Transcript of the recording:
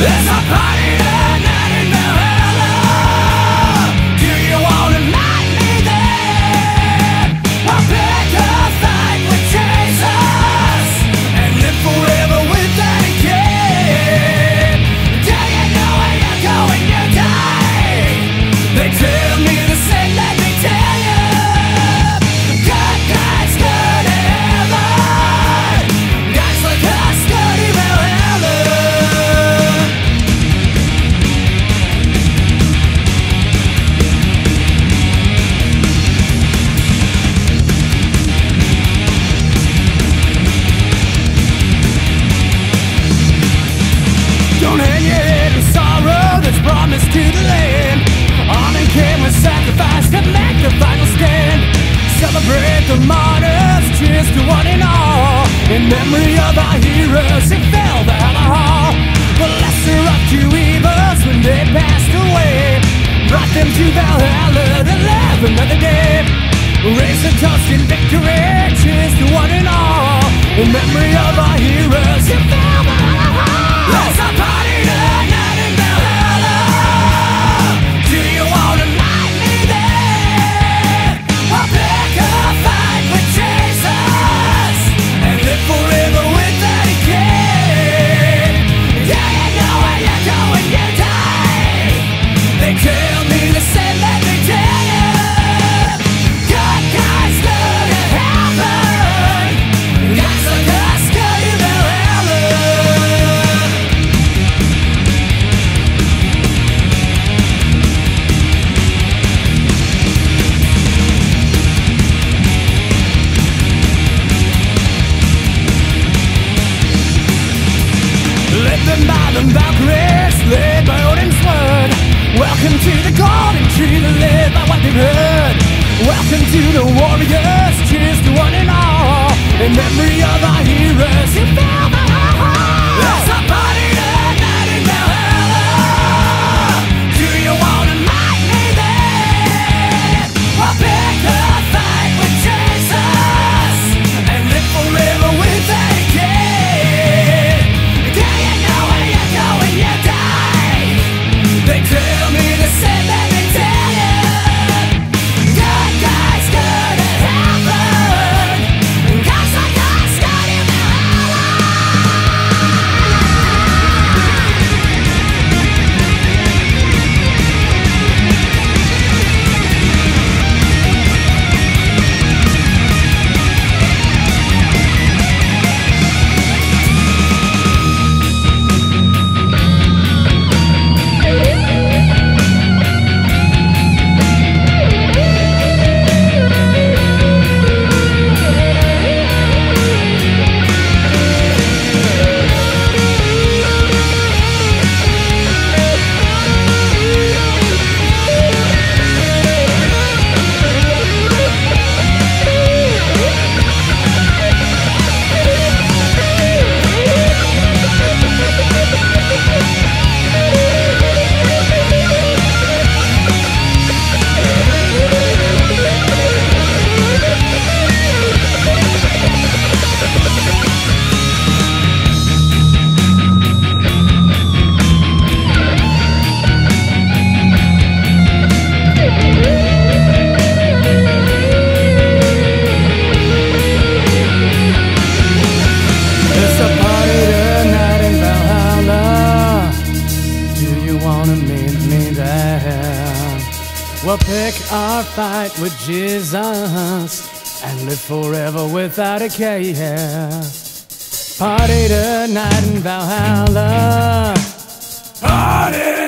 There's a party the martyrs, cheers to one and all. In memory of our heroes who fell the hall. The lesser of two evils when they passed away. Brought them to Valhalla to live another day. Raise a toast in victory, cheers to one and all. In memory By the Valkyries, led by Odin's word. Welcome to the golden tree that led by what they've heard. Welcome to the warriors, cheers to one and all. In memory of our heroes who fell They tell Our fight with Jesus and live forever without a care. Party tonight in Valhalla. Party.